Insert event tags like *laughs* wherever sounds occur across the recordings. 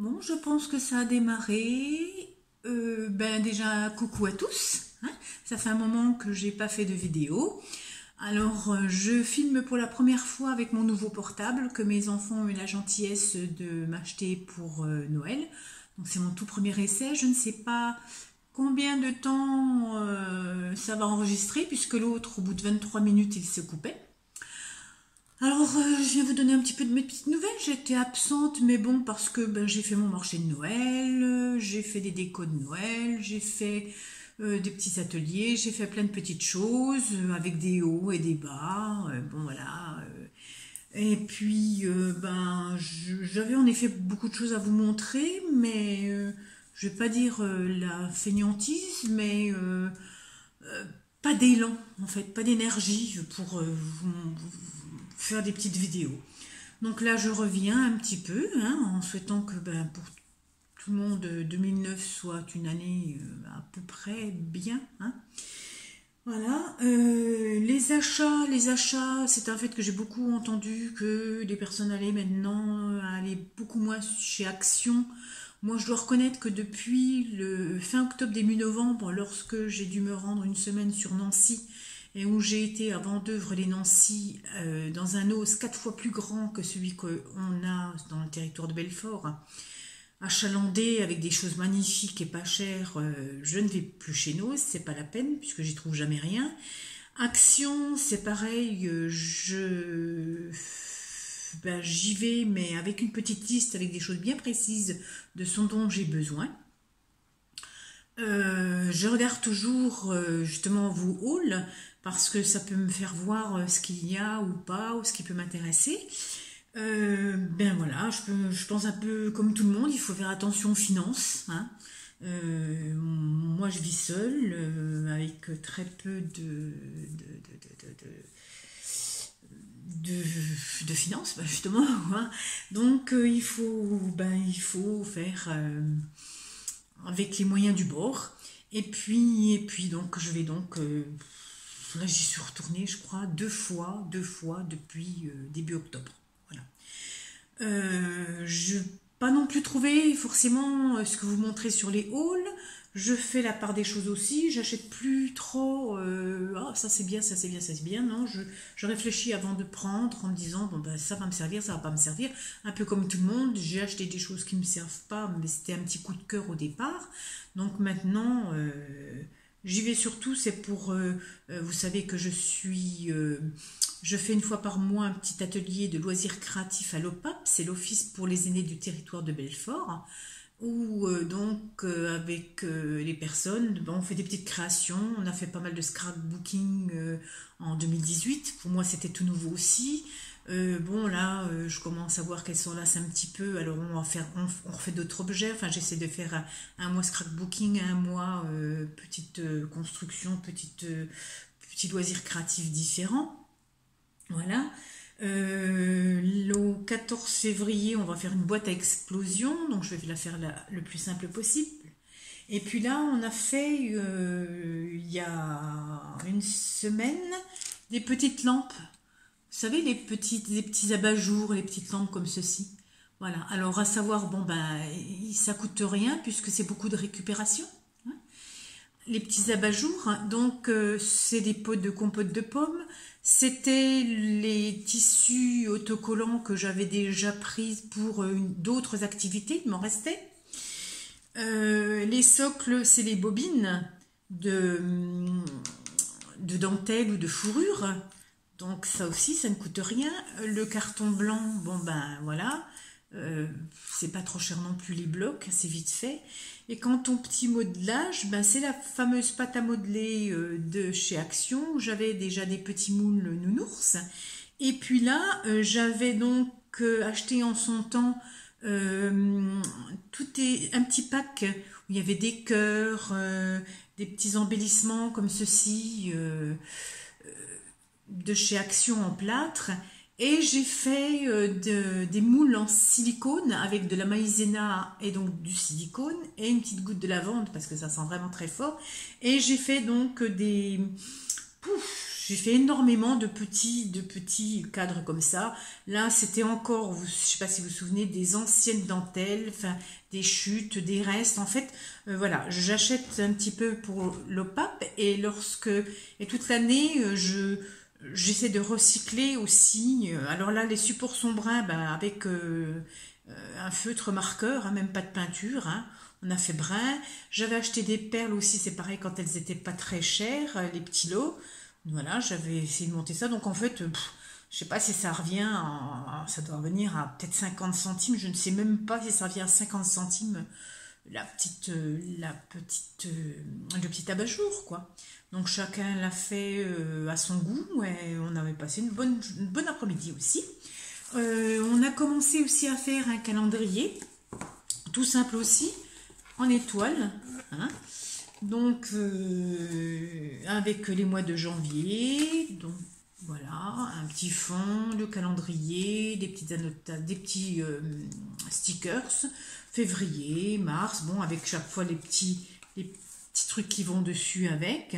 Bon, je pense que ça a démarré. Euh, ben déjà, coucou à tous. Hein. ça fait un moment que j'ai pas fait de vidéo. Alors, euh, je filme pour la première fois avec mon nouveau portable que mes enfants ont eu la gentillesse de m'acheter pour euh, Noël. Donc, c'est mon tout premier essai. Je ne sais pas combien de temps ça va enregistrer puisque l'autre, au bout de 23 minutes, il se coupait. Alors, euh, je viens vous donner un petit peu de mes petites nouvelles. J'étais absente, mais bon, parce que ben, j'ai fait mon marché de Noël, euh, j'ai fait des décos de Noël, j'ai fait euh, des petits ateliers, j'ai fait plein de petites choses avec des hauts et des bas. bon, voilà. et puis, ben, j'avais en effet beaucoup de choses à vous montrer, mais je vais pas dire la fainéantise, mais pas d'élan, en fait, pas d'énergie pour vous des petites vidéos. Donc là, je reviens un petit peu hein, en souhaitant que ben, pour tout le monde, 2009 soit une année euh, à peu près bien. Hein. Voilà. Euh, les achats, les achats, c'est un fait que j'ai beaucoup entendu que les personnes allaient maintenant aller beaucoup moins chez Action. Moi, je dois reconnaître que depuis le fin octobre, début novembre, lorsque j'ai dû me rendre une semaine sur Nancy, et où j'ai été à Vendeuvre les Nancy euh, dans un os quatre fois plus grand que celui qu'on a dans le territoire de Belfort, achalandé avec des choses magnifiques et pas chères, euh, je ne vais plus chez Nos, c'est pas la peine puisque j'y trouve jamais rien. Action, c'est pareil, euh, je ben, j'y vais mais avec une petite liste avec des choses bien précises de ce dont j'ai besoin. Je regarde toujours justement vous haul parce que ça peut me faire voir euh, ce qu'il y a ou pas, ou ce qui peut m'intéresser. Euh, ben voilà, je, pense un peu comme tout le monde, il faut faire attention aux finances. Hein. Euh, moi, je vis seule, avec très peu de, de, finances, *laughs* ben, justement. Hein. Donc, il, faut, ben, il faut faire avec les moyens du bord. Et puis, et puis donc, je vais donc Là, j'y suis retournée, je crois, deux fois, deux fois depuis euh, début octobre. Voilà. Euh, je pas non plus trouvé forcément euh, ce que vous montrez sur les halls. Je fais la part des choses aussi. J'achète plus trop. ah, ça c'est bien, ça c'est bien, ça c'est bien. Non, je, réfléchis avant de prendre en me disant bon ben ça va me servir, ça va pas me servir. Un peu comme tout le monde, j'ai acheté des choses qui me servent pas, mais c'était un petit coup de cœur au départ. Donc maintenant. J'y vais surtout, c'est pour, euh, euh, vous savez que je suis, euh, je fais une fois par mois un petit atelier de loisirs créatifs à l'OPAP, c'est l'Office pour les aînés du territoire de Belfort, où donc avec les personnes, ben, on fait des petites créations, on a fait pas mal de scrapbooking en 2018, pour moi c'était tout nouveau aussi, euh, bon là euh, je commence à voir qu'elles sont là un petit peu. Alors on va faire on, refait d'autres objets. Enfin j'essaie de faire un, mois scrapbooking un mois euh, petite construction petite petit loisir créatif différent voilà le 14 février on va faire une boîte à explosion donc je vais la faire le plus simple possible et puis là on a fait il y a une semaine des petites lampes vous savez, les, petites, les petits abat-jours, les petites lampes comme ceci. Voilà. Alors, à savoir, bon, ben, ça coûte rien puisque c'est beaucoup de récupération. Hein. les petits abat-jours, hein. donc, euh, c'est des pots de compote de pommes. C'était les tissus autocollants que j'avais déjà pris pour euh, d'autres activités, il m'en restait. Euh, les socles, c'est les bobines de, de dentelle ou de fourrure. Donc ça aussi, ça ne coûte rien. Le carton blanc, bon ben voilà, euh, c'est pas trop cher non plus les blocs, c'est vite fait. Et quant au petit modelage, ben c'est la fameuse pâte à modeler euh, de chez Action. J'avais déjà des petits moules nounours. Et puis là, euh, j'avais donc acheté en son temps tout est un petit pack où il y avait des cœurs, des petits embellissements comme ceci de chez Action en plâtre et j'ai fait euh, des moules en silicone avec de la maïzena et donc du silicone et une petite goutte de lavande parce que ça sent vraiment très fort. Et j'ai fait donc des... J'ai fait énormément de petits, de petits cadres comme ça. Là, c'était encore, je ne sais pas si vous vous souvenez, des anciennes dentelles, des chutes, des restes. En fait, euh, voilà, j'achète un petit peu pour l'OPAP et lorsque, et toute l'année, euh, je, j'essaie de recycler aussi. Alors là, les supports sont bruns, ben, avec euh, un feutre marqueur, hein, même pas de peinture. Hein. On a fait brun. J'avais acheté des perles aussi, c'est pareil, quand elles n'étaient pas très chères, les petits lots. Voilà, j'avais essayé de monter ça. Donc en fait, je je sais pas si ça revient, ça doit revenir à peut-être 50 centimes. Je ne sais même pas si ça revient à 50 centimes la petite, euh, la petite, euh, le petit abat-jour, quoi. Donc chacun l'a fait euh, à son goût et on avait passé une bonne, bonne après-midi aussi. on a commencé aussi à faire un calendrier, tout simple aussi, en étoile. Hein. Donc, euh, avec les mois de janvier, donc voilà, un petit fond, le calendrier, des petites des petits euh, stickers, février, mars, bon, avec chaque fois les petits, les petits trucs qui vont dessus avec.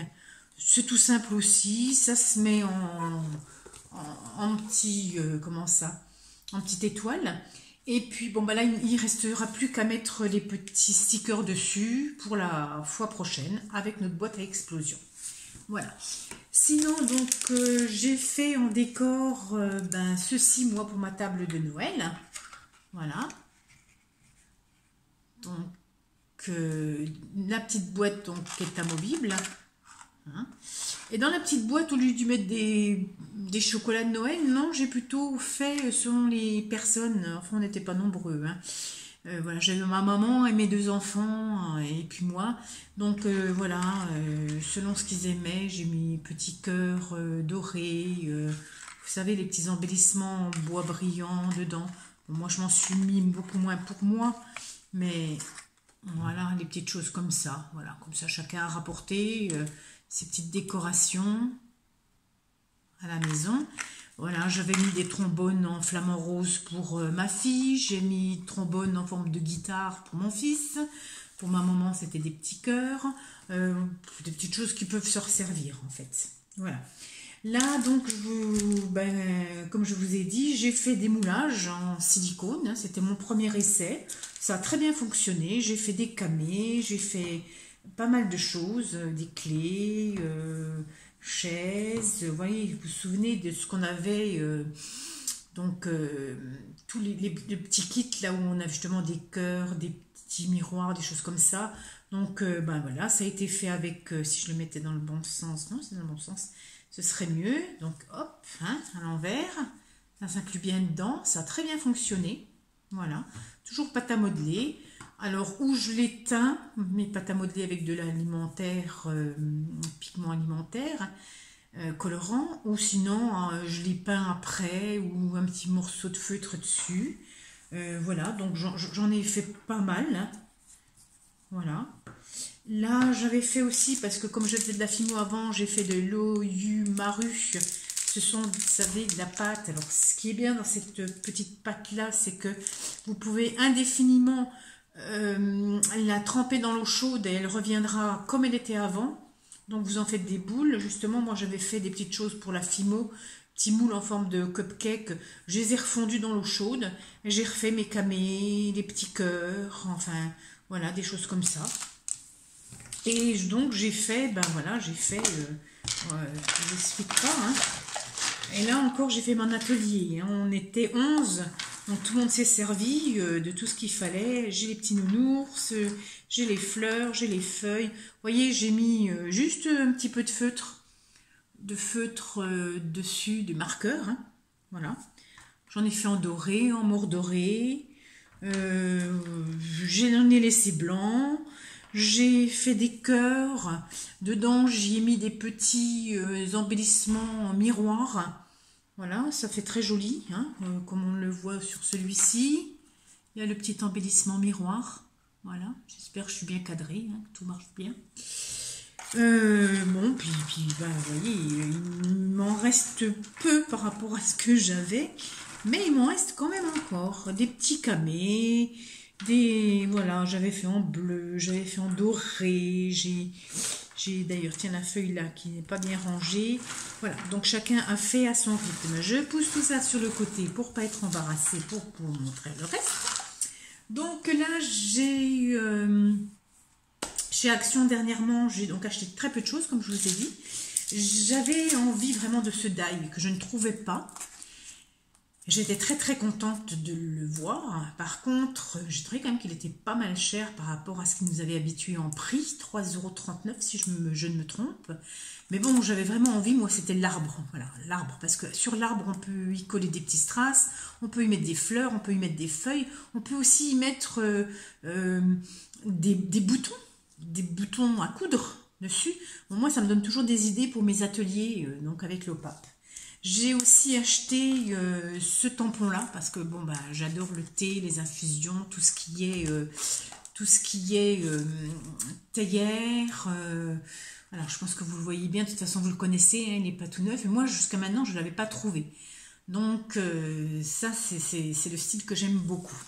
C'est tout simple aussi, ça se met en, en, petit, euh, comment ça, en petite étoile. Et puis, bon, bah là, il restera plus qu'à mettre les petits stickers dessus pour la fois prochaine avec notre boîte à explosion. Voilà. Sinon, donc, euh, j'ai fait en décor euh, ben, ceci, moi, pour ma table de Noël. Voilà. Donc, la petite boîte donc, qui est amovible. Hein. Et dans la petite boîte, au lieu de mettre des, chocolats de Noël, non, j'ai plutôt fait selon les personnes. Enfin, on n'était pas nombreux. Hein. Euh, voilà, j'avais ma maman et mes deux enfants, et puis moi. Donc euh, voilà, euh, selon ce qu'ils aimaient, j'ai mis petit cœur doré, vous savez, les petits embellissements en bois brillant dedans. moi, je m'en suis mis beaucoup moins pour moi, mais voilà, les petites choses comme ça. Voilà, comme ça, chacun a rapporté ces petites décorations à la maison. Voilà, j'avais mis des trombones en flamant rose pour euh, ma fille. J'ai mis trombone en forme de guitare pour mon fils. Pour ma maman, c'était des petits cœurs. Euh, des petites choses qui peuvent se resservir, en fait. Voilà. Là, donc, ben, comme je vous ai dit, j'ai fait des moulages en silicone. C'était mon premier essai. Ça a très bien fonctionné. J'ai fait des camés, j'ai fait pas mal de choses, euh, des clés, euh, chaises. Vous voyez, vous vous souvenez de ce qu'on avait, euh, donc tous les, petits kits là où on a justement des cœurs, des petits miroirs, des choses comme ça. Donc ben voilà, ça a été fait avec, si je le mettais dans le bon sens, non, c'est dans le bon sens, ce serait mieux. Donc hop, hein, à l'envers, ça s'inclut bien dedans, ça a très bien fonctionné. Voilà, toujours pâte à modeler. Alors, où je les teins, mes pâtes à modeler avec de l'alimentaire, euh, pigment alimentaire, euh, colorant, ou sinon euh, je les peins après, ou un petit morceau de feutre dessus. voilà, donc j'en ai fait pas mal. Hein. Voilà. Là, j'avais fait aussi, parce que comme je faisais de la fimo avant, j'ai fait de l'oyu maru. Ce sont, vous savez, de la pâte. Alors, ce qui est bien dans cette petite pâte-là, c'est que vous pouvez indéfiniment euh, la tremper dans l'eau chaude et elle reviendra comme elle était avant. Donc vous en faites des boules. Justement, moi j'avais fait des petites choses pour la Fimo, petits moules en forme de cupcake. Je les ai refondus dans l'eau chaude. J'ai refait mes camés, les petits cœurs, enfin voilà, des choses comme ça. Et donc j'ai fait, ben voilà, j'ai fait, euh, je explique pas, hein. Et là encore, j'ai fait mon atelier. On était 11 donc tout le monde s'est servi euh, de tout ce qu'il fallait. J'ai les petits nounours, j'ai les fleurs, j'ai les feuilles. Vous voyez, j'ai mis euh, juste un petit peu de feutre, de feutre euh, dessus, du marqueur. Hein. Voilà. J'en ai fait en doré, en mort doré. j'en ai laissé blanc. J'ai fait des cœurs. Dedans, j'y ai mis des petits embellissements en miroir. Voilà, ça fait très joli, hein, euh, comme on le voit sur celui-ci. Il y a le petit embellissement miroir. Voilà, j'espère que je suis bien cadrée, hein, que tout marche bien. Euh, bon, puis, puis bah, vous voyez, il m'en reste peu par rapport à ce que j'avais, mais il m'en reste quand même encore. Des petits camés, des... Voilà, j'avais fait en bleu, j'avais fait en doré, j'ai J'ai d'ailleurs, tiens, la feuille là qui n'est pas bien rangée. Voilà, donc chacun a fait à son rythme. Je pousse tout ça sur le côté pour pas être embarrassé, pour vous montrer le reste. Donc là, j'ai... Euh, chez Action dernièrement, j'ai donc acheté très peu de choses, comme je vous ai dit. J'avais envie vraiment de ce die que je ne trouvais pas. J'étais très très contente de le voir. Par contre, j'ai trouvé quand même qu'il était pas mal cher par rapport à ce qu'il nous avait habitué en prix. 3,39€ si je, je, ne me trompe. Mais bon, j'avais vraiment envie, moi c'était l'arbre. Voilà, l'arbre. Parce que sur l'arbre, on peut y coller des petits strass, on peut y mettre des fleurs, on peut y mettre des feuilles. On peut aussi y mettre euh, euh, des, boutons des boutons à coudre dessus. moi, ça me donne toujours des idées pour mes ateliers, euh, donc avec l'OPAP. J'ai aussi acheté euh, ce tampon-là, parce que bon, bah, j'adore le thé, les infusions, tout ce qui est, euh, tout ce qui est théière. voilà, je pense que vous le voyez bien, de toute façon, vous le connaissez, hein, il n'est pas tout neuf. Et moi, jusqu'à maintenant, je ne l'avais pas trouvé. Donc, ça, c'est le style que j'aime beaucoup.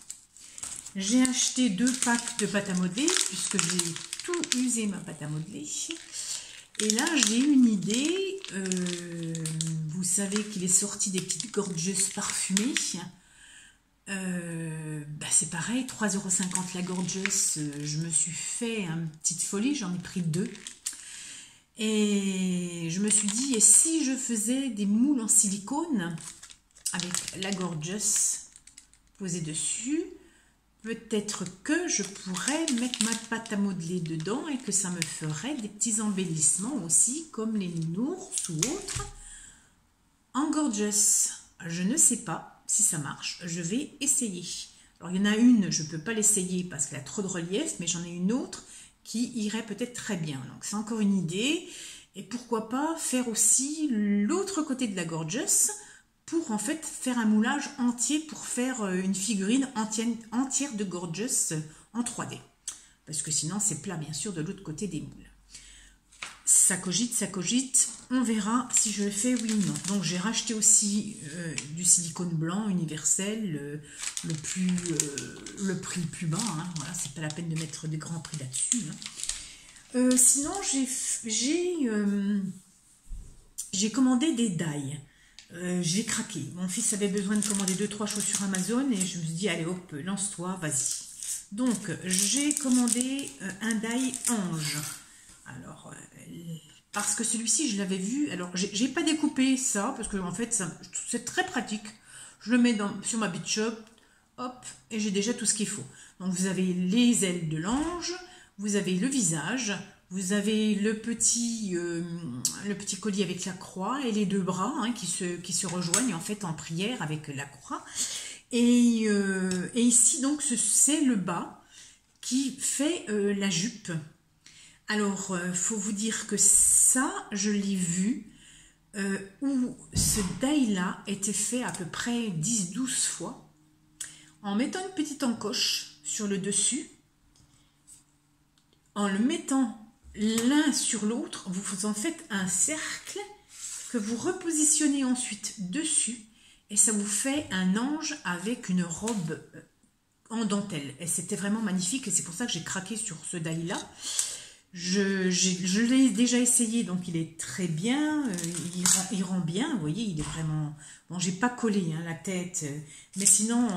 J'ai acheté deux packs de pâte à modeler, puisque j'ai tout usé ma pâte à modeler. Et là, j'ai une idée. Euh, vous savez qu'il est sorti des petites gorgeous parfumées. Euh, bah, c'est pareil, 3,50€ la gorgeous. Euh, je me suis fait une petite folie, j'en ai pris deux. Et je me suis dit, et si je faisais des moules en silicone avec la gorgeous posée dessus Peut-être que je pourrais mettre ma pâte à modeler dedans et que ça me ferait des petits embellissements aussi, comme les nounours ou autres, en gorgeous. Je ne sais pas si ça marche, je vais essayer. Alors il y en a une, je ne peux pas l'essayer parce qu'elle a trop de relief, mais j'en ai une autre qui irait peut-être très bien. Donc c'est encore une idée. Et pourquoi pas faire aussi l'autre côté de la gorgeous en fait faire un moulage entier pour faire euh, une figurine entière, de Gorgeous euh, en 3D. Parce que sinon c'est plat bien sûr de l'autre côté des moules. Ça cogite, ça cogite. On verra si je le fais oui ou non. Donc j'ai racheté aussi euh, du silicone blanc universel, le, plus, le prix le plus bas. Hein. Voilà, c'est pas la peine de mettre des grands prix là-dessus. Hein. sinon j'ai commandé des dailles. Euh, j'ai craqué. Mon fils avait besoin de commander 2-3 choses sur Amazon et je me suis dit, allez hop, lance-toi, vas-y. Donc, j'ai commandé euh, un die ange. Alors, euh, parce que celui-ci, je l'avais vu. Alors, j'ai pas découpé ça parce que en fait, c'est très pratique. Je le mets dans, sur ma beach shop, hop, et j'ai déjà tout ce qu'il faut. Donc, vous avez les ailes de l'ange, vous avez le visage, vous avez le petit, euh, le petit collier avec la croix et les deux bras hein, qui, se, rejoignent en fait en prière avec la croix. Et, euh, ici donc c'est le bas qui fait euh, la jupe. Alors faut vous dire que ça je l'ai vu où ce die là était fait à peu près 10-12 fois en mettant une petite encoche sur le dessus en le mettant l'un sur l'autre, vous en faites un cercle que vous repositionnez ensuite dessus et ça vous fait un ange avec une robe euh, en dentelle. Et c'était vraiment magnifique et c'est pour ça que j'ai craqué sur ce là. Je, je l'ai déjà essayé, donc il est très bien, euh, il, rend, bien, vous voyez, il est vraiment... Bon, j'ai pas collé hein, la tête, euh, mais sinon,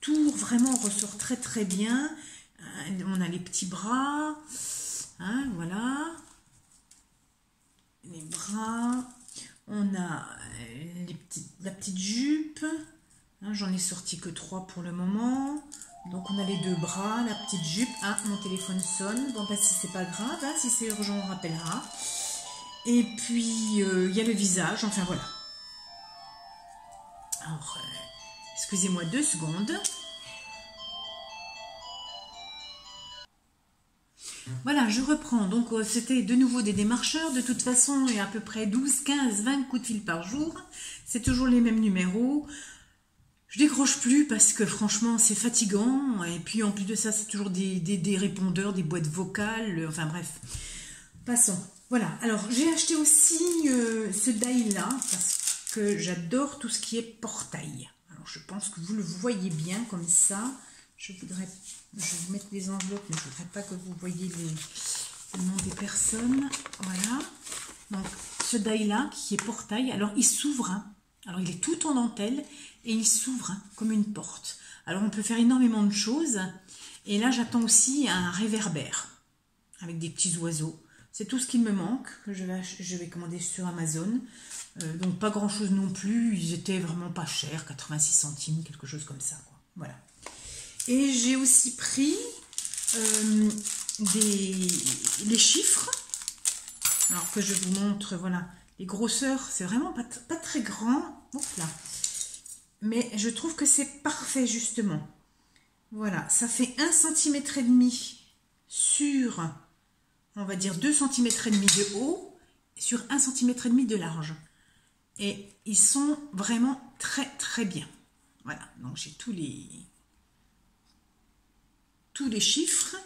tout vraiment ressort très très bien. On a les petits bras, Hein, voilà. Les bras. On a euh, les la petite jupe. Hein, j'en ai sorti que trois pour le moment. Donc on a les deux bras, la petite jupe. Ah, mon téléphone sonne. Bon, bah si c'est pas grave, hein, si c'est urgent, on rappellera. Et puis, euh, il y a le visage. Enfin, voilà. Alors, euh, excusez-moi deux secondes. Voilà, je reprends. Donc, euh, c'était de nouveau des démarcheurs. De toute façon, il y a à peu près 12, 15, 20 coups de fil par jour. C'est toujours les mêmes numéros. Je décroche plus parce que franchement, c'est fatigant. Et puis, en plus de ça, c'est toujours des, répondeurs, des boîtes vocales. Enfin, bref. Passons. Voilà. Alors, j'ai acheté aussi euh, ce die-là parce que j'adore tout ce qui est portail. Alors, je pense que vous le voyez bien comme ça. Je voudrais je vais vous mettre des enveloppes, mais je ne voudrais pas que vous voyez le nom des personnes. Voilà. Donc, ce die-là, qui est portail, alors il s'ouvre. hein. Alors, il est tout en dentelle et il s'ouvre hein, comme une porte. Alors, on peut faire énormément de choses. Et là, j'attends aussi un réverbère avec des petits oiseaux. C'est tout ce qui me manque, que je vais, commander sur Amazon. Euh, donc, pas grand-chose non plus. Ils étaient vraiment pas chers, 86 centimes, quelque chose comme ça. Voilà. Et j'ai aussi pris euh, des, les chiffres. Alors que je vous montre, voilà, les grosseurs, c'est vraiment pas, très grand. Là. Mais je trouve que c'est parfait justement. Voilà, ça fait 1 cm et demi sur, on va dire 2 cm et demi de haut, sur 1 cm et demi de large. Et ils sont vraiment très très bien. Voilà, donc j'ai tous les tous les chiffres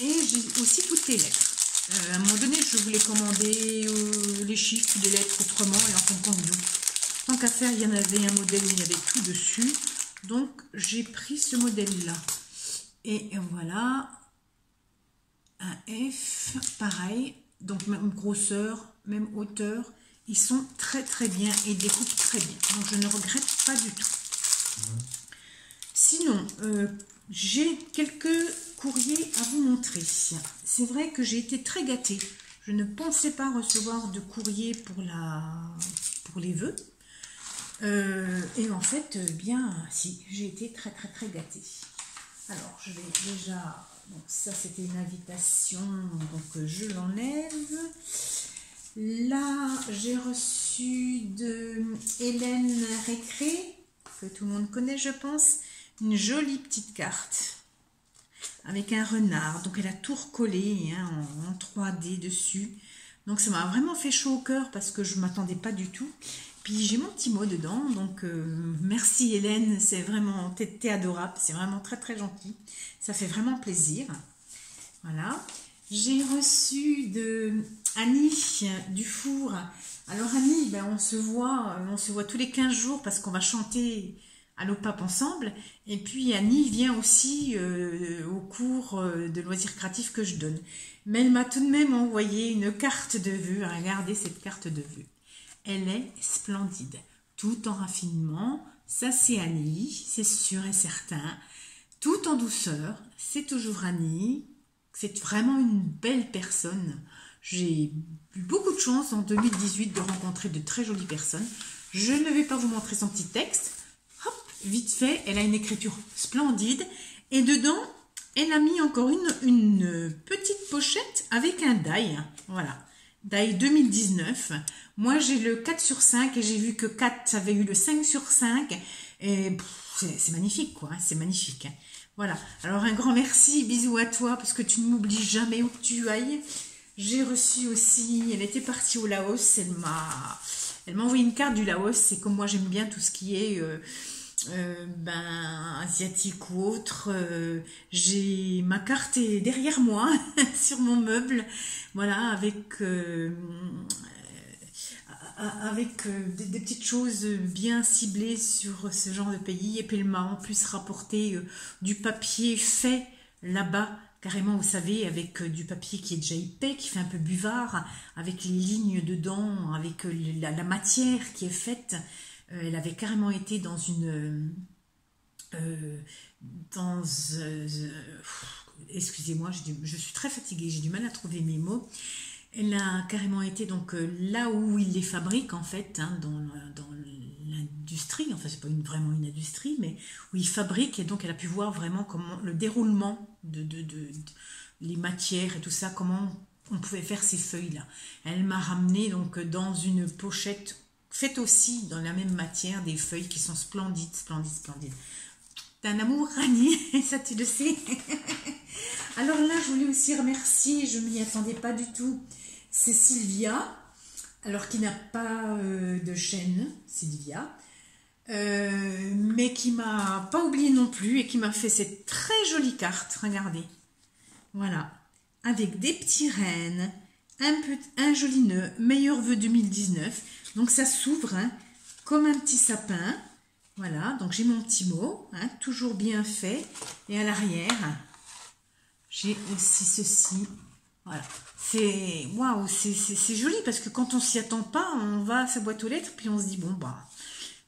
et j'ai aussi toutes les lettres. Euh, à un moment donné, je voulais commander euh, les chiffres, des lettres autrement et en compte, non. Tant qu'à faire, il y en avait un modèle où il y avait tout dessus. Donc, j'ai pris ce modèle-là. Et voilà, un F, pareil. Donc, même grosseur, même hauteur. Ils sont très très bien et découpent très bien. Donc, je ne regrette pas du tout. Sinon, euh, j'ai quelques courriers à vous montrer. C'est vrai que j'ai été très gâtée. Je ne pensais pas recevoir de courrier pour, la, pour les vœux. Euh, et en fait, euh, bien, si, j'ai été très très très gâtée. Alors, je vais déjà... Bon, ça, c'était une invitation, donc euh, je l'enlève. Là, j'ai reçu de Hélène Récré, que tout le monde connaît, je pense, une jolie petite carte avec un renard. Donc, elle a tout recollé hein, en, en 3D dessus. Donc, ça m'a vraiment fait chaud au cœur parce que je ne m'attendais pas du tout. Puis, j'ai mon petit mot dedans. Donc, euh, merci Hélène, c'est vraiment, t'es t'es adorable. C'est vraiment très, très gentil. Ça fait vraiment plaisir. Voilà. J'ai reçu de Annie Dufour. Alors Annie, ben, on se voit, on se voit tous les 15 jours parce qu'on va chanter à l'OPAP ensemble. Et puis Annie vient aussi euh, au cours euh, de loisirs créatifs que je donne. Mais elle m'a tout de même envoyé une carte de vœux. Regardez cette carte de vœux. Elle est splendide, tout en raffinement. Ça c'est Annie, c'est sûr et certain. Tout en douceur, c'est toujours Annie. C'est vraiment une belle personne. J'ai eu beaucoup de chance en 2018 de rencontrer de très jolies personnes. Je ne vais pas vous montrer son petit texte. Vite fait, elle a une écriture splendide. Et dedans, elle a mis encore une, petite pochette avec un die. Voilà, die 2019. Moi, j'ai le 4 sur 5 et j'ai vu que 4 avait eu le 5 sur 5. Et c'est c'est magnifique, quoi. hein, C'est magnifique. hein. Voilà. Alors, un grand merci, bisous à toi, parce que tu ne m'oublies jamais où que tu ailles. J'ai reçu aussi, elle était partie au Laos, elle m'a elle m'a envoyé une carte du Laos, et comme moi j'aime bien tout ce qui est euh, euh, ben, asiatique ou autre, euh, j'ai ma carte est derrière moi, *laughs* sur mon meuble, voilà, avec euh, avec des, petites choses bien ciblées sur ce genre de pays. Et puis elle m'a en plus rapporté euh, du papier fait là-bas, carrément, vous savez, avec du papier qui est déjà épais, qui fait un peu buvard, avec les lignes dedans, avec la matière qui est faite. Euh, elle avait carrément été dans une... euh, dans... euh, excusez-moi, j'ai du- je suis très fatiguée, j'ai du mal à trouver mes mots. Elle a carrément été donc là où ils les fabriquent en fait, hein, dans, dans l'industrie, enfin c'est pas vraiment une industrie, mais où ils fabriquent et donc elle a pu voir vraiment comment le déroulement de, de, de- de- les matières et tout ça, comment on pouvait faire ces feuilles-là. Elle m'a ramené donc dans une pochette faite aussi dans la même matière des feuilles qui sont splendides, splendides, splendides. T'as un amour, Rani, *laughs* ça tu le sais. *laughs* Alors là, je voulais aussi remercier, je m'y attendais pas du tout, c'est Sylvia, alors qui n'a pas euh, de chaîne, Sylvia, euh, mais qui m'a pas oublié non plus et qui m'a fait cette très jolie carte, regardez. Voilà, avec des petits rennes, un, joli nœud, meilleur vœu 2019. Donc ça s'ouvre hein, comme un petit sapin. Voilà, donc j'ai mon petit mot, hein, toujours bien fait. Et à l'arrière, j'ai aussi ceci. Voilà. C'est waouh, c'est joli parce que quand on s'y attend pas, on va à sa boîte aux lettres, puis on se dit bon bah,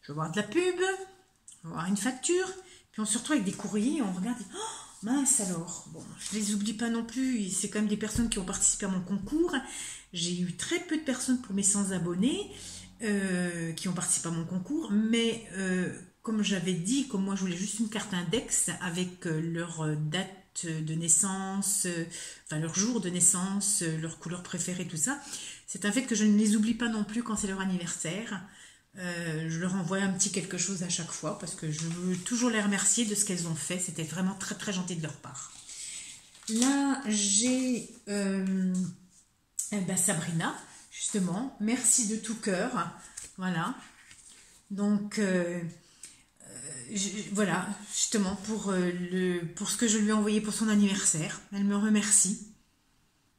je vais voir de la pub, je vais voir une facture, puis on se retrouve avec des courriers, on regarde, oh, mince alors. Bon, je les oublie pas non plus, c'est quand même des personnes qui ont participé à mon concours. J'ai eu très peu de personnes pour mes 100 abonnés euh, qui ont participé à mon concours, mais euh, comme j'avais dit, comme moi je voulais juste une carte index avec euh, leur date de naissance, enfin leur jour de naissance, leur couleur préférée, tout ça, c'est un fait que je ne les oublie pas non plus quand c'est leur anniversaire. Je leur envoie un petit quelque chose à chaque fois parce que je veux toujours les remercier de ce qu'elles ont fait. C'était vraiment très très gentil de leur part. Là, j'ai eh ben, Sabrina, justement, merci de tout cœur. Voilà. Donc, euh, euh, voilà, justement, pour, euh, le, pour ce que je lui ai envoyé pour son anniversaire. Elle me remercie.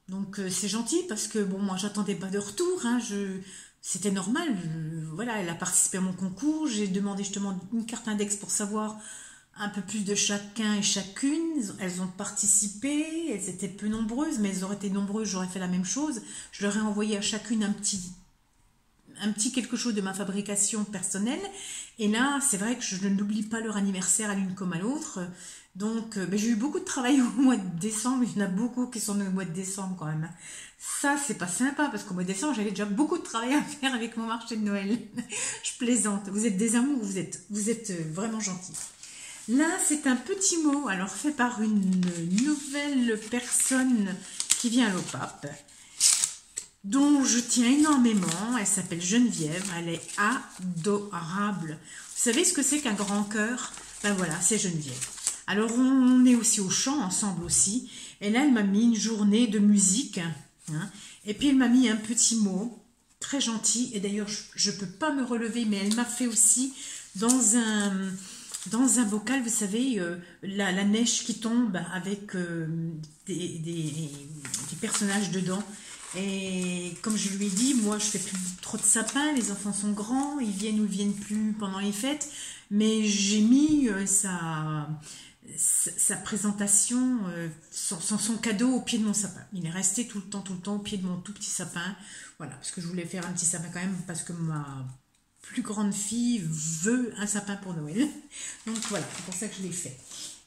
Donc, c'est gentil parce que, bon, moi, j'attendais pas de retour. Hein, je, c'était normal. voilà, elle a participé à mon concours. J'ai demandé justement une carte index pour savoir un peu plus de chacun et chacune. Elles ont participé, elles étaient peu nombreuses, mais elles auraient été nombreuses, j'aurais fait la même chose. Je leur ai envoyé à chacune un petit, un petit quelque chose de ma fabrication personnelle. Et là, c'est vrai que je n'oublie pas leur anniversaire à l'une comme à l'autre. Donc, euh, j'ai eu beaucoup de travail *laughs* au mois de décembre. Il y en a beaucoup qui sont au mois de décembre quand même. Ça, c'est pas sympa parce qu'au mois de décembre, j'avais déjà beaucoup de travail à *laughs* faire avec mon marché de Noël. *laughs* je plaisante. Vous êtes des amours, vous êtes, vous êtes euh, vraiment gentils. Là, c'est un petit mot, alors fait par une nouvelle personne qui vient à l'OPAP, dont je tiens énormément. Elle s'appelle Geneviève, elle est adorable. Vous savez ce que c'est qu'un grand cœur? Ben voilà, c'est Geneviève. Alors, on est aussi au chant, ensemble aussi. Et là, elle m'a mis une journée de musique. Hein. et puis, elle m'a mis un petit mot, très gentil. Et d'ailleurs, je ne peux pas me relever, mais elle m'a fait aussi dans un dans bocal, vous savez, euh, la, neige qui tombe avec euh, des, personnages dedans. Et comme je lui ai dit, moi je fais plus trop de sapins, les enfants sont grands, ils viennent ou ils viennent plus pendant les fêtes, mais j'ai mis euh, sa, sa, présentation, son, son, cadeau au pied de mon sapin. Il est resté tout le temps, tout le temps au pied de mon tout petit sapin. Voilà, parce que je voulais faire un petit sapin quand même, parce que ma plus grande fille veut un sapin pour Noël. Donc voilà, c'est pour ça que je l'ai fait.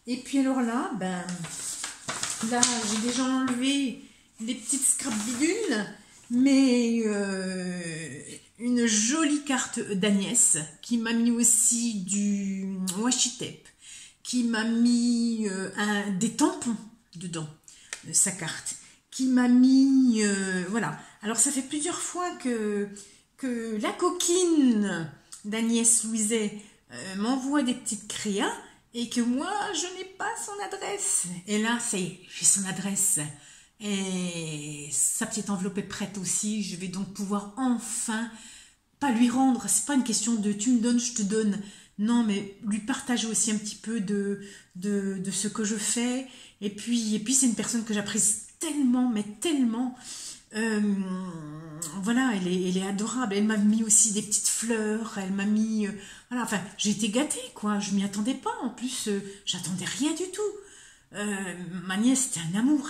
Et puis alors là, ben, là j'ai déjà enlevé les petites scrap bidules, mais euh, une jolie carte d'Agnès qui m'a mis aussi du washi qui m'a mis euh, un, des tampons dedans, de sa carte, qui m'a mis, euh, voilà. Alors ça fait plusieurs fois que la coquine d'Agnès Louiset euh, m'envoie des petites créas et que moi, je n'ai pas son adresse. Et là, c'est j'ai son adresse. Et sa petite enveloppe est prête aussi. Je vais donc pouvoir enfin pas lui rendre. C'est pas une question de tu me donnes, je te donne. Non, mais lui partager aussi un petit peu de, de, de ce que je fais. Et puis, et puis c'est une personne que j'apprécie tellement, mais tellement. Euh, voilà, elle est, elle est, adorable. Elle m'a mis aussi des petites fleurs. Elle m'a mis, euh, voilà, enfin, j'ai été gâtée, quoi. Je m'y attendais pas. En plus, euh, j'attendais rien du tout. ma nièce, c'était un amour.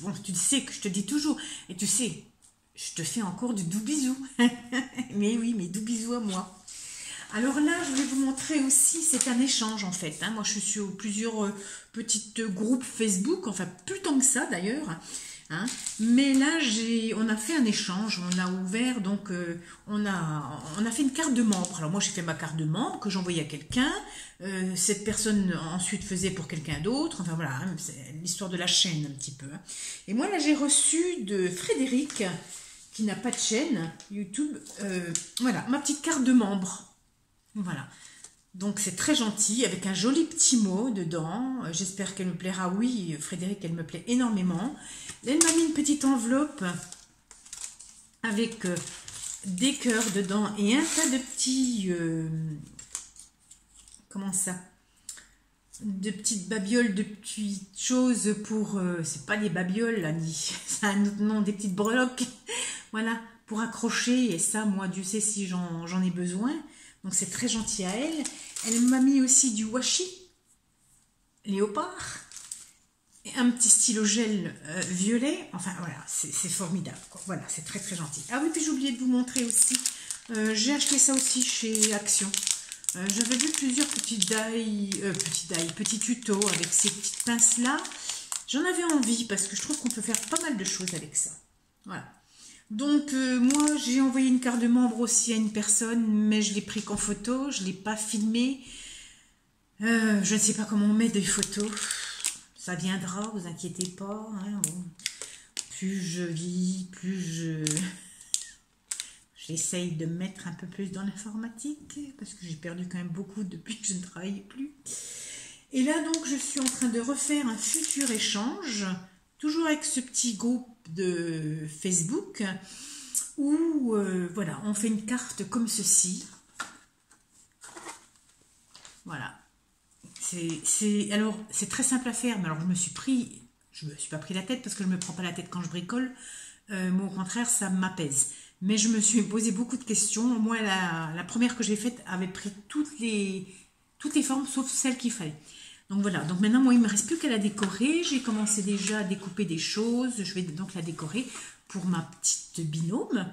bon, tu sais que je te dis toujours. Et tu sais, je te fais encore du doux bisou. *laughs* mais oui, mais doux bisous à moi. Alors là, je vais vous montrer aussi, c'est un échange en fait. Hein. Moi, je suis sur plusieurs petits groupes Facebook, enfin plus tant que ça d'ailleurs. Hein. Mais là, on a fait un échange, on a ouvert, donc euh, on, a, fait une carte de membre. Alors moi, j'ai fait ma carte de membre que j'envoyais à quelqu'un. Euh, cette personne ensuite faisait pour quelqu'un d'autre. Enfin voilà, hein, c'est l'histoire de la chaîne un petit peu. Et moi, là, j'ai reçu de Frédéric, qui n'a pas de chaîne YouTube, euh, voilà, ma petite carte de membre. Voilà. Donc c'est très gentil, avec un joli petit mot dedans. J'espère qu'elle me plaira. Oui, Frédéric, elle me plaît énormément. Elle m'a mis une petite enveloppe avec euh, des cœurs dedans et un tas de petits... Euh, comment ça? De petites babioles, de petites choses pour... Euh, c'est pas les babioles, là, *laughs* c'est un autre nom, des petites breloques. *laughs* voilà, pour accrocher. Et ça, moi, Dieu sait si j'en ai besoin. Donc, c'est très gentil à elle. Elle m'a mis aussi du washi léopard un petit stylo gel violet. Enfin voilà, c'est formidable. Voilà, c'est très très gentil. Ah oui, puis j'ai oublié de vous montrer aussi. j'ai acheté ça aussi chez Action. J'avais vu plusieurs petits die, petits die, petits tutos avec ces petites pinces là. J'en avais envie parce que je trouve qu'on peut faire pas mal de choses avec ça. Voilà. Donc euh, moi j'ai envoyé une carte de membre aussi à une personne, mais je l'ai pris qu'en photo, je ne l'ai pas filmé. Euh, je ne sais pas comment on met des photos. Ça viendra, vous inquiétez pas. Hein, plus je vis, plus je *laughs* j'essaye de mettre un peu plus dans l'informatique, parce que j'ai perdu quand même beaucoup depuis que je ne travaille plus. Et là donc je suis en train de refaire un futur échange, toujours avec ce petit groupe de Facebook où euh, voilà, on fait une carte comme ceci. Voilà. C'est alors c'est très simple à faire, mais alors je me suis pris, je me suis pas pris la tête parce que je me prends pas la tête quand je bricole, euh, au contraire ça m'apaise. Mais je me suis posé beaucoup de questions. Moi la, la première que j'ai faite avait pris toutes les toutes les formes sauf celle qu'il fallait. Donc voilà, donc maintenant moi il ne me reste plus qu'à la décorer. J'ai commencé déjà à découper des choses. Je vais donc la décorer pour ma petite binôme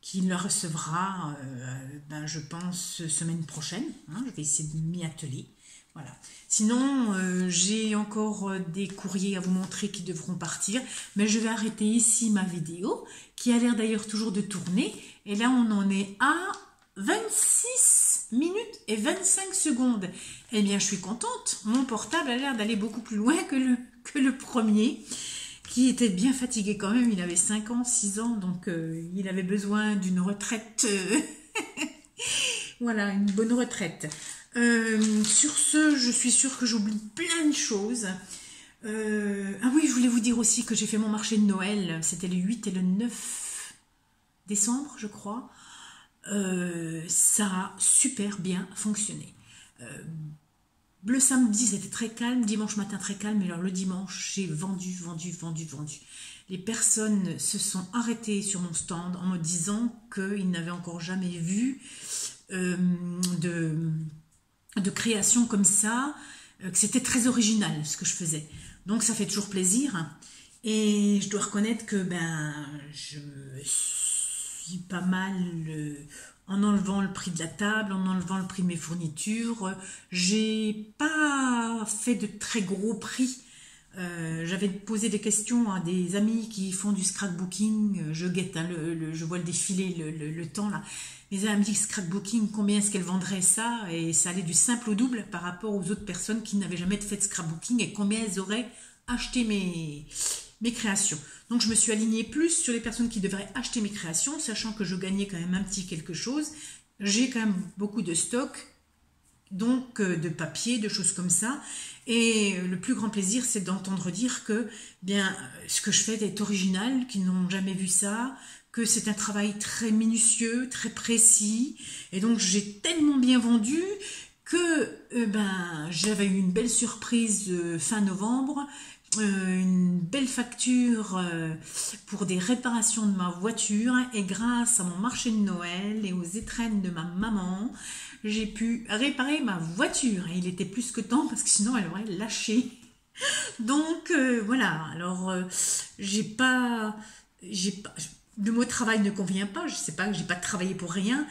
qui la recevra, euh, ben, je pense, semaine prochaine. Hein. je vais essayer de m'y atteler. Voilà. Sinon, euh, j'ai encore des courriers à vous montrer qui devront partir, mais je vais arrêter ici ma vidéo, qui a l'air d'ailleurs toujours de tourner. Et là, on en est à 26 minutes et 25 secondes. Eh bien, je suis contente. Mon portable a l'air d'aller beaucoup plus loin que le, que le premier, qui était bien fatigué quand même. Il avait 5 ans, 6 ans, donc euh, il avait besoin d'une retraite. Euh, *laughs* voilà, une bonne retraite. Euh, sur ce, je suis sûre que j'oublie plein de choses. ah oui, je voulais vous dire aussi que j'ai fait mon marché de Noël. C'était le 8 et le 9 décembre, je crois. Ça a super bien fonctionné. Le samedi, c'était très calme, dimanche matin très calme, mais alors le dimanche, j'ai vendu, vendu, vendu, vendu. Les personnes se sont arrêtées sur mon stand en me disant qu'ils n'avaient encore jamais vu euh, de, création comme ça, que c'était très original ce que je faisais. Donc ça fait toujours plaisir. Et je dois reconnaître que ben, je pas mal euh, en enlevant le prix de la table, en enlevant le prix de mes fournitures. J'ai pas fait de très gros prix. Euh, j'avais posé des questions à des amis qui font du scrapbooking. Je guette, hein, je vois le défiler le, temps là. Mes amis scrapbooking, combien est-ce qu'elles vendraient ça? Et ça allait du simple au double par rapport aux autres personnes qui n'avaient jamais fait de scrapbooking et combien elles auraient acheté mes, mes créations. Donc je me suis alignée plus sur les personnes qui devraient acheter mes créations, sachant que je gagnais quand même un petit quelque chose. J'ai quand même beaucoup de stock, donc euh, de papier, de choses comme ça. Et le plus grand plaisir, c'est d'entendre dire que bien ce que je fais est original, qu'ils n'ont jamais vu ça, que c'est un travail très minutieux, très précis. Et donc j'ai tellement bien vendu que euh, ben, j'avais eu une belle surprise euh, fin novembre une belle facture euh, pour des réparations de ma voiture et grâce à mon marché de Noël et aux étrennes de ma maman, j'ai pu réparer ma voiture. Et il était plus que temps parce que sinon elle aurait lâché. *laughs* Donc euh, voilà, alors j'ai pas, j'ai pas, le mot travail ne convient pas, je sais pas, que j'ai pas travaillé pour rien,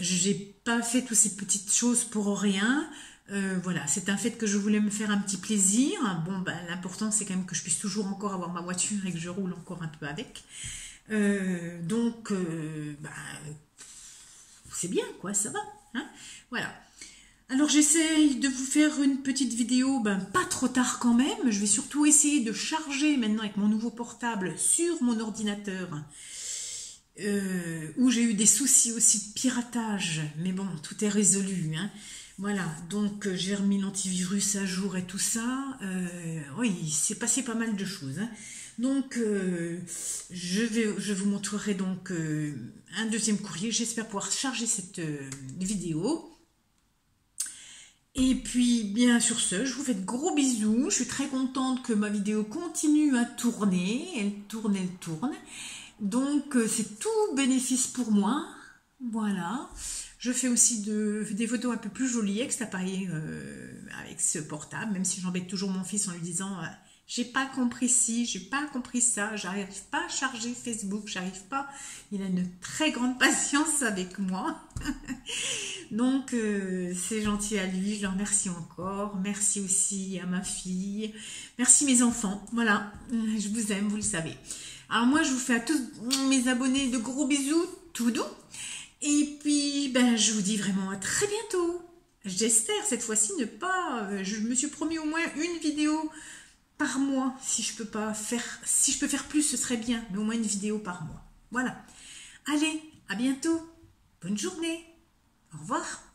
j'ai pas fait toutes ces petites choses pour rien, euh, voilà, c'est un fait que je voulais me faire un petit plaisir. Bon, ben, l'important, c'est quand même que je puisse toujours encore avoir ma voiture et que je roule encore un peu avec. Euh, donc, euh, ben, c'est bien, quoi, ça va. Hein voilà. Alors, j'essaye de vous faire une petite vidéo, ben, pas trop tard quand même. Je vais surtout essayer de charger maintenant avec mon nouveau portable sur mon ordinateur. où j'ai eu des soucis aussi de piratage, mais bon, tout est résolu. Hein. Voilà, donc euh, j'ai remis l'antivirus à jour et tout ça. Euh, oui, il s'est passé pas mal de choses. Hein. Donc, euh, je, je vous montrerai donc un deuxième courrier. J'espère pouvoir charger cette vidéo. Et puis, bien sur ce, je vous fais de gros bisous. Je suis très contente que ma vidéo continue à tourner. Elle tourne, elle tourne. Donc, c'est tout bénéfice pour moi. Voilà. Je fais aussi des photos un peu plus jolies avec cet appareil, euh, avec ce portable, même si j'embête toujours mon fils en lui disant euh, j'ai pas compris ci, j'ai pas compris ça, j'arrive pas à charger Facebook, j'arrive pas. Il a une très grande *laughs* patience avec moi. *laughs* Donc euh, c'est gentil à lui, je le remercie encore. Merci aussi à ma fille. Merci mes enfants. Voilà, je vous aime, vous le savez. Alors moi je vous fais à tous mes abonnés de gros bisous, tout doux. Et puis ben je vous dis vraiment à très bientôt. J'espère cette fois-ci ne pas. Euh, je me suis promis au moins une vidéo par mois. Si je peux faire, si je peux faire plus, ce serait bien, mais au moins une vidéo par mois. Voilà. Allez, à bientôt. Bonne journée. Au revoir.